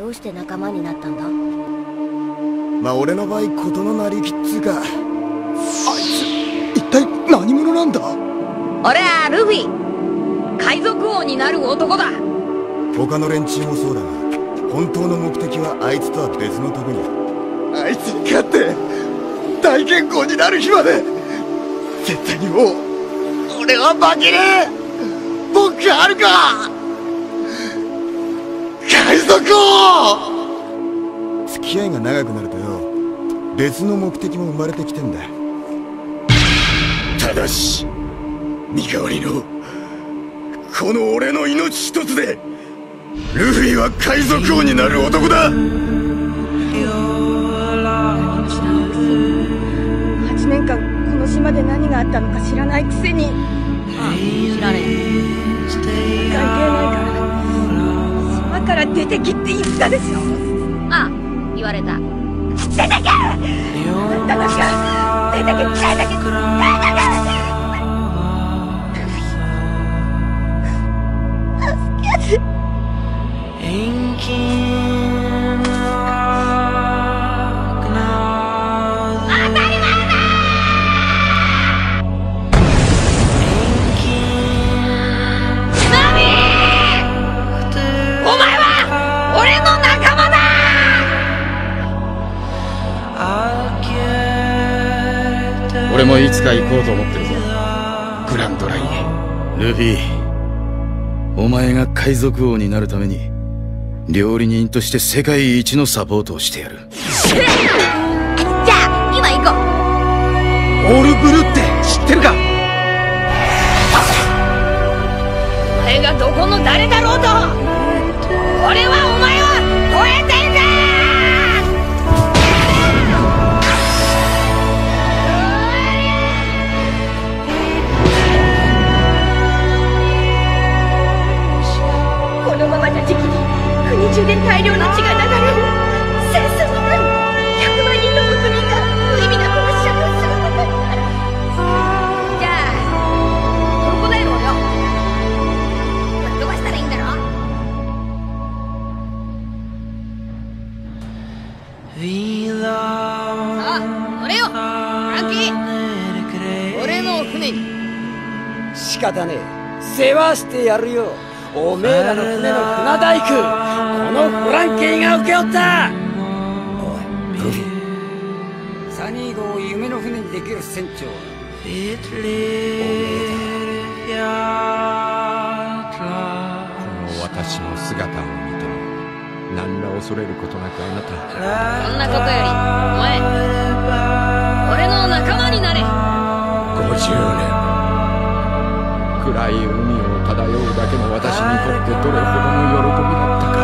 どうして仲間になったんだ？まあ俺の場合事のなりきっつうかあいつ一体何者なんだ？俺はルフィ海賊王になる男だ。他の連中もそうだが本当の目的はあいつとは別のとこに。あいつに勝って大健康になる日まで絶対にもう俺は負けねえ。僕あるか？海賊王付き合いが長くなるとよ別の目的も生まれてきてんだ。ただし身代わりのこの俺の命一つでルフィは海賊王になる男だ。8年間この島で何があったのか知らないくせにてきって言ったでしょえあ言われた。出てけ！出てけ！出てけ！出てけ！おいつか行こうと思ってるぞ。グランドラインへ。ルフィお前が海賊王になるために料理人として世界一のサポートをしてやる。じゃあ今行こう。オールブルーって知ってるか？お前がどこの誰だろう？で大量の血が流れる戦争の分100万人の国民が無意味な殺し合いをすることになるじゃあトルコ大王よ。ぶっ飛ばしたらいいんだろさあ乗れよ。フランキー。俺の船に。仕方ねえ。世話してやるよおめえらの船の船大工このフランキーが請け負った。おいルフィサニー号を夢の船にできる船長。はおめえだこの私の姿を見て何ら恐れることなくあなた。そんなことよりお前俺の仲間になれ。50年暗い海を漂うだけの私にとってどれほどの喜びだったか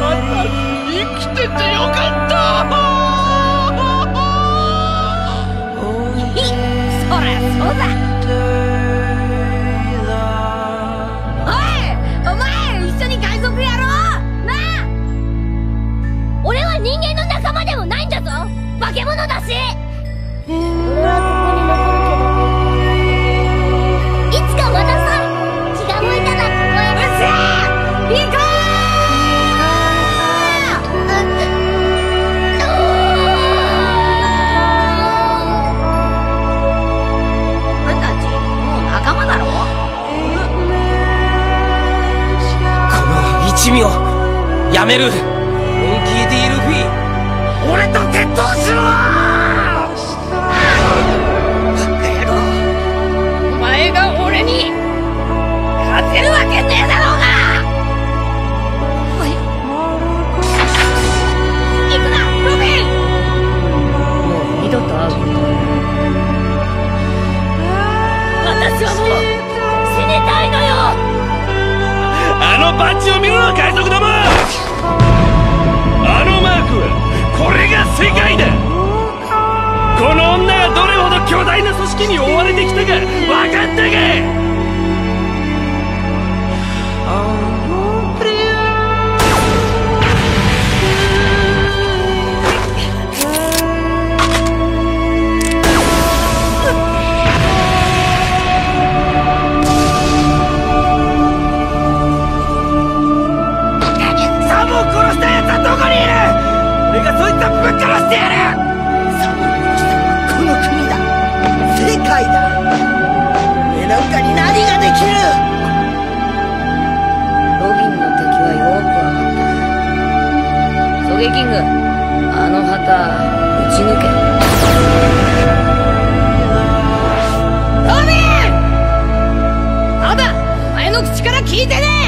また生きててよかった。君を。やめる。モンキー・ディ・ルフィ俺とゲキング。あの旗打ち抜け。トミー!あだお前の口から聞いてね!え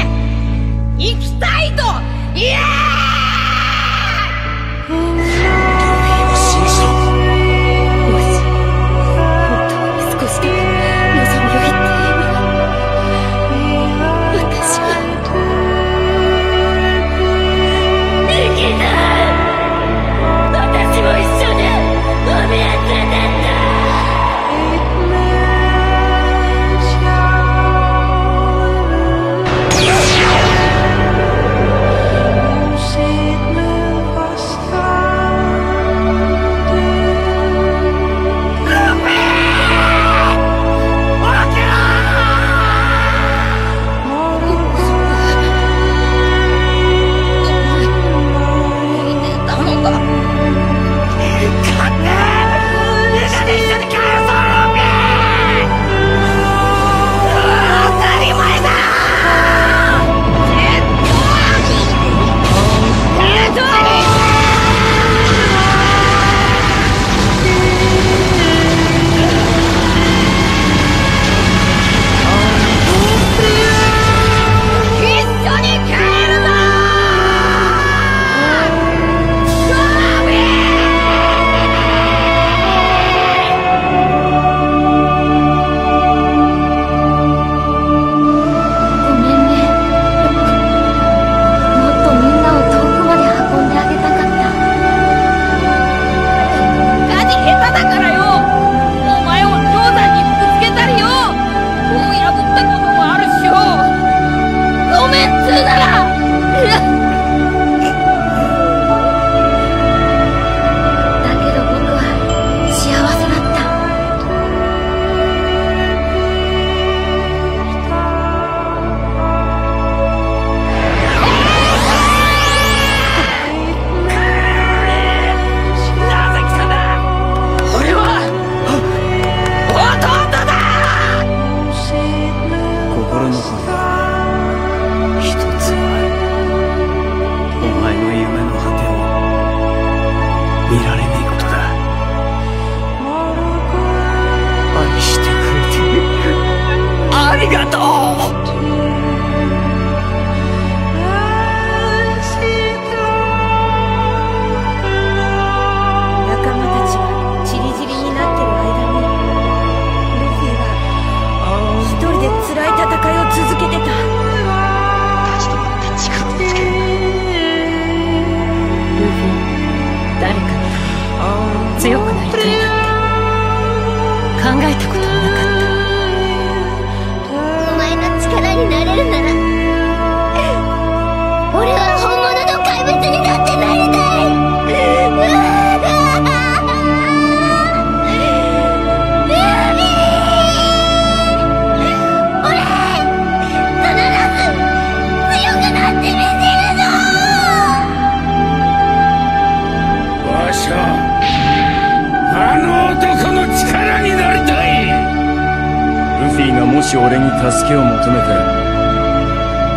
真的好し俺に助けを求めて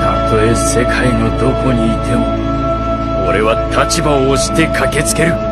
たとえ世界のどこにいても俺は立場を押して駆けつける。